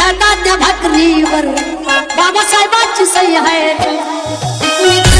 दादा भक्री वर। बाबा साहेबाची सही है।